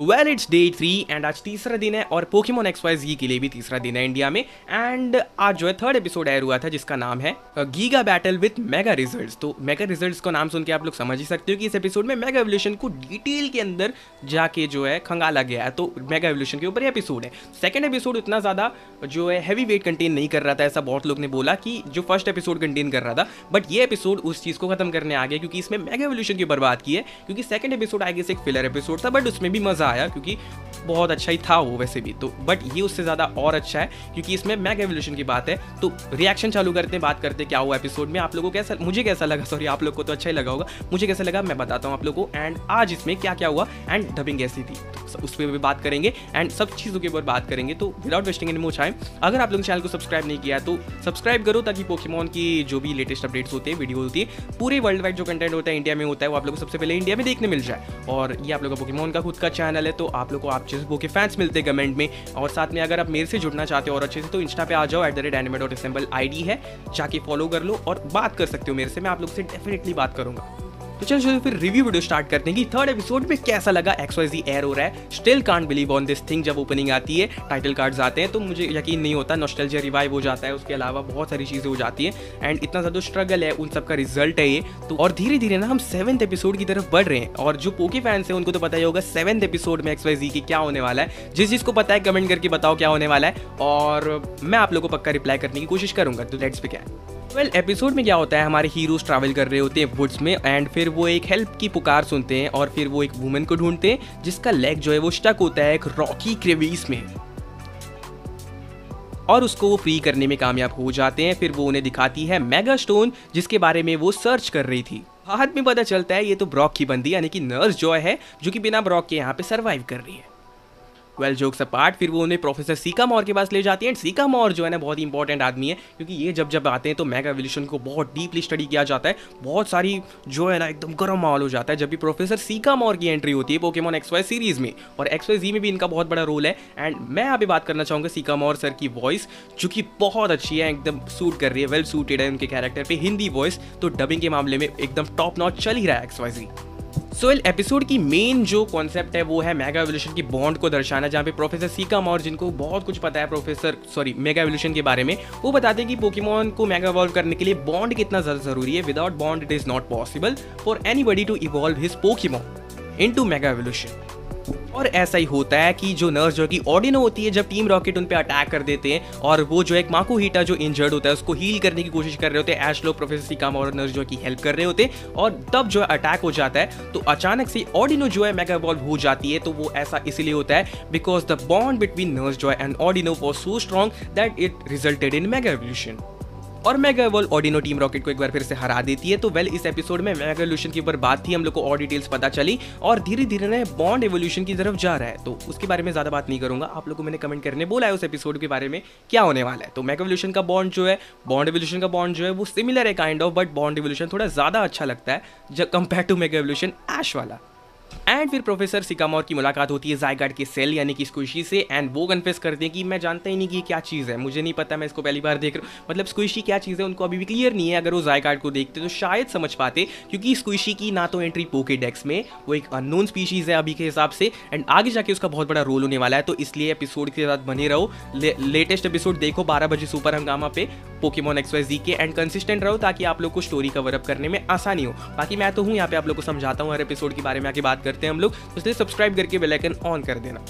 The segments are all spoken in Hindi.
Well it's day three and आज तीसरा दिन है और पोकेमोन एक्स जी के लिए भी तीसरा दिन है इंडिया में। एंड आज जो है थर्ड एपिसोड एयर हुआ था जिसका नाम है giga battle with mega results तो मेगा रिजल्ट्स को नाम सुन के आप लोग समझ ही सकते हो कि इस एपिसोड में मेगा एवोल्यूशन को डिटेल के अंदर जाके जो है खंगाला गया है। तो मेगा एवोल्यूशन के ऊपर एपिसोड है। सेकेंड एपिसोड इतना ज़्यादा जो है हैवी वेट कंटेन नहीं कर रहा था, ऐसा बहुत लोग ने बोला कि जो फ़र्स्ट एपिसोड कंटेन कर रहा था। बट ये एपिसोड उस चीज़ को खत्म करने आ गया क्योंकि इसमें मेगा एवोल्यूशन की बर्बाद की है, क्योंकि सेकंड एपिसोड आगे से एक फिलर एपिसोड था बट उसमें भी मज़ा आया क्योंकि बहुत अच्छा ही था वो वैसे भी। तो बट ये उससे ज़्यादा और अच्छा है क्योंकि इसमें मैग एवोल्यूशन की बात है। तो रिएक्शन चालू करते हैं, बात करते हैं, क्या हुआ एपिसोड में? आप लोगों को कैसा, मुझे कैसा लगा? सॉरी आप लोग को तो अच्छा ही लगा होगा। मुझे कैसा लगा? मैं बताता हूँ आप लोगों को। एंड आज इसमें क्या क्या हुआ? एंड डबिंग कैसी थी। उस पर भी बात करेंगे एंड सब चीज़ों के ऊपर बात करेंगे तो without wasting any more time अगर आप लोग चैनल को सब्सक्राइब नहीं किया तो सब्सक्राइब करो ताकि पोकेमोन की जो भी लेटेस्ट अपडेट्स होते हैं वीडियो होती है, पूरे वर्ल्ड वाइड जो कंटेंट होता है इंडिया में होता है, वो आप लोग को सबसे पहले इंडिया में देखने मिल जाए। और ये आप लोग का पोकेमोन का खुद का चैनल है तो आप लोग को आप जिस के फैंस मिलते हैं कमेंट में। और साथ में अगर आप मेरे से जुड़ना चाहते हो और अच्छे से तो इंस्टा पे आ जाओ at the rate anime dot I है, जाके फॉलो कर लो और बात कर सकते हो मेरे से, मैं आप लोग से डेफिनेटली बात करूँगा। तो चलो चलो फिर रिव्यू वीडियो स्टार्ट करते हैं कि थर्ड एपिसोड में कैसा लगा एक्स वाई जी एयर हो रहा है। Still can't believe on this thing जब ओपनिंग आती है टाइटल कार्ड्स आते हैं तो मुझे यकीन नहीं होता नॉस्टैल्जिया रिवाइव हो जाता है, उसके अलावा बहुत सारी चीज़ें हो जाती है। एंड इतना ज़्यादा स्ट्रगल है, उन सबका रिज़ल्ट है ये। तो और धीरे धीरे ना हम सेवन्थ एपिसोड की तरफ़ बढ़ रहे हैं। और जो पोके फैंस हैं, उनको तो पता ही होगा सेवन्थ एपिसोड में एक्स वाई जी की क्या होने वाला है। जिस जिसको पता है कमेंट करके बताओ क्या होने वाला है। और मैं आप लोगों को पक्का रिप्लाई करने की कोशिश करूँगा। तो लेट्स क्या वेल well, एपिसोड में क्या होता है हमारे हीरोज ट्रैवल कर रहे होते हैं वुड्स में एंड फिर वो एक हेल्प की पुकार सुनते हैं और फिर वो एक वुमेन को ढूंढते हैं जिसका लेग जो है वो स्टक होता है एक रॉकी क्रेवीस में। और उसको वो फ्री करने में कामयाब हो जाते हैं फिर वो उन्हें दिखाती है मेगा स्टोन जिसके बारे में वो सर्च कर रही थी। बाद में पता चलता है ये तो ब्रॉक की बंदी यानी कि नर्स जॉय है जो कि बिना ब्रॉक के यहाँ पे सर्वाइव कर रही है। वेल जोक्स अपार्ट फिर वो उन्हें प्रोफेसर सीका मौर के पास ले जाती है। एंड सीका मौर जो है ना, बहुत ही इंपॉर्टेंट आदमी है, क्योंकि ये जब जब आते हैं तो मेगा एवोल्यूशन को बहुत डीपली स्टडी किया जाता है। बहुत सारी जो है ना, एकदम गर्म माहौल हो जाता है। जब भी प्रोफेसर सीका मौर की एंट्री होती है पोकेमोन एक्स वाई सीरीज़ में, और एक्स वाई जी में भी इनका बहुत बड़ा रोल है। एंड मैं अभी बात करना चाहूँगा सीका मौर सर की वॉइस जो कि बहुत अच्छी है, एकदम सूट कर रही है वेल सूटेड है उनके कैरेक्टर पर हिंदी वॉइस तो डबिंग के मामले में एकदम टॉप नॉट चल ही रहा है X Y Z so so, episode की मेन जो कॉन्सेप्ट है वो है मेगा एवोल्यूशन की बॉन्ड को दर्शाना जहाँ पे प्रोफेसर सीका और जिनको बहुत कुछ पता है प्रोफेसर सॉरी मेगा एवोल्यूशन के बारे में वो बताते हैं कि पोकेमोन को मेगा इवॉल्व करने के लिए बॉन्ड कितना ज़्यादा ज़रूरी है। Without bond it is not possible for anybody to evolve his Pokemon in to mega evolution और ऐसा ही होता है कि जो नर्स जो कि ऑडिनो होती है, जब टीम रॉकेट उन पर अटैक कर देते हैं, और वो जो एक माकू हीटा, जो इंजर्ड होता है, उसको हील करने की कोशिश कर रहे होते हैं एशलो प्रोफेसर सिकाम और नर्स जो की हेल्प कर रहे होते हैं, और तब जो है अटैक हो जाता है तो अचानक से ऑडिनो जो है मेगा बॉल्व हो जाती है तो वो ऐसा इसलिए होता है because the bond between nurse जो है and Audino was so strong that it resulted in mega evolution और मेगा ऑडिनो टीम रॉकेट को एक बार फिर से हरा देती है। तो वेल इस एपिसोड में मेगा एवोल्यूशन के ऊपर बात थी, हम लोग को और डिटेल्स पता चली और धीरे धीरे ना बॉन्ड एवोल्यूशन की तरफ़ जा रहा है। तो उसके बारे में ज़्यादा बात नहीं करूँगा। आप लोग को मैंने कमेंट करने बोला है उस एपिसोड के बारे में क्या होने वाला है। तो मेगा एवोल्यूशन का बॉन्ड जो है बॉन्ड एवोल्यूशन का बॉन्ड जो है, वो सिमिलर है kind of but bond evolution थोड़ा ज़्यादा अच्छा लगता है compare to mega evolution Ash वाला। एंड फिर प्रोफेसर सिकामोर की मुलाकात होती है जायगार्ड के सेल यानी कि स्क्विशी से एंड वो कन्फेस करते हैं कि मैं जानता ही नहीं कि क्या चीज़ है। मुझे नहीं पता, मैं इसको पहली बार देख रहा हूँ। मतलब स्क्विशी क्या चीज़ है, उनको अभी भी क्लियर नहीं है। अगर वो जायगार्ड को देखते तो शायद समझ पाते, क्योंकि स्क्विशी की ना तो एंट्री पोके डेक्स में, वो एक अननोन स्पीशीज़ है अभी के हिसाब से एंड आगे जाके उसका बहुत बड़ा रोल होने वाला है। तो इसलिए एपिसोड के साथ बने रहो। लेटेस्ट एपिसोड देखो बारह बजे सुपर हंगामा पे पोकेमोन एक्सवाइज के एंड कंसिस्टेंट रहो ताकि आप लोग को स्टोरी कवर अप करने में आसानी हो। बाकी मैं तो हूँ, यहाँ पे आप लोग को समझाता हूँ हर एपिसोड के बारे में, आगे बात करते हैं हम लोग तो इसलिए सब्सक्राइब करके बेलाइकन ऑन कर देना।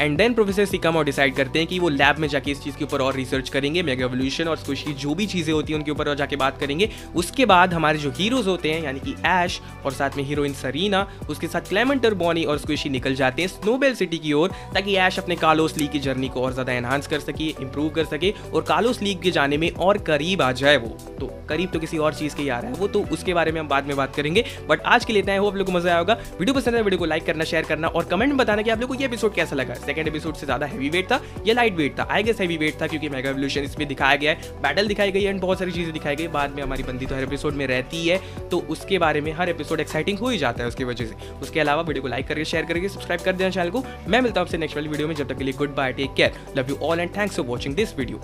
And then professor Sycamore decide करते हैं कि वो लैब में जाके इस चीज़ के ऊपर और रिसर्च करेंगे मेगा एवोल्यूशन और उसकी जो भी चीज़ें होती हैं उनके ऊपर और जाके बात करेंगे। उसके बाद हमारे जो हीरोज होते हैं, यानी कि ऐश और साथ में हीरोइन सरीना उसके साथ क्लेमेंटर बॉनी और स्क्विशी निकल जाते हैं स्नोबेल सिटी की ओर, ताकि ऐश अपने कालोस लीग की जर्नी को और ज़्यादा एनहांस कर सके इंप्रूव कर सके और कालोस लीग के जाने में और करीब आ जाए वो। तो करीब तो किसी और चीज़ के आ रहा है वो तो उसके बारे में हम बाद में बात करेंगे। बट आज के लिए इतना है वो आप लोग को मज़ा आएगा वीडियो पसंद है वीडियो को लाइक करना शेयर करना और कमेंट में बताना कि आप लोग को ये एपिसोड कैसा लगा। सेकंड एपिसोड से ज़्यादा हैवी वेट था, या लाइट वेट था। आई गेस हैवी वेट था क्योंकि मेगा एवोल्यूशन इसमें दिखाया गया है। बैटल दिखाई गई है एंड बहुत सारी चीज़ें दिखाई गई। बाद में हमारी बंदी तो हर एपिसोड में रहती है तो उसके बारे में हर एपिसोड एक्साइटिंग हो ही जाता है उसकी वजह से। उसके अलावा वीडियो को लाइक करके शेयर करके सब्सक्राइब कर देना चैनल को। मैं मिलता हूँ आपसे नेक्स्ट वाली वीडियो में। जब तक के लिए goodbye take care love you all and thanks for watching this video